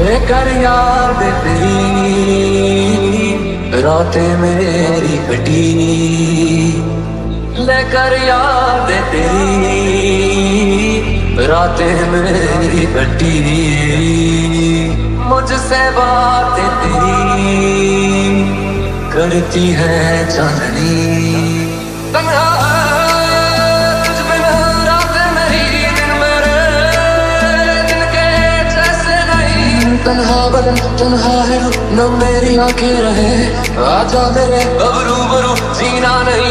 लेकर याद तेरी रातें मेरी कटी। लेकर याद तेरी रातें मेरी कटी। मुझसे बात तेरी करती है चांदनी। तन्हा तन्हा बदन तन्हा है न मेरी आँखें रहे। आजा मेरे अब रूबरू जीना नहीं।